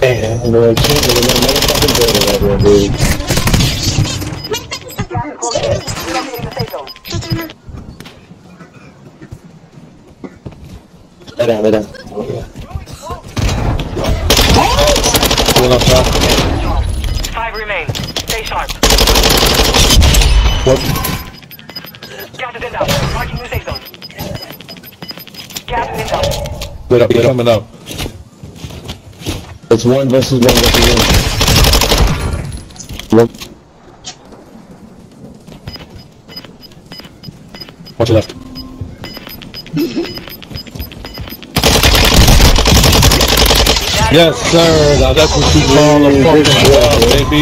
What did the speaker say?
Damn, bro, I can't get in that motherfucking building right there, dude. Relocating the. Lay down, lay down. Pulling up top. Five remain. Stay sharp. What? Gas is inbound. Marking new safe zone. Gas is inbound. Lit up, they're coming up. It's one versus one versus one. One. Watch your left. Yes, sir. Now that's what you call a fucking dub, baby.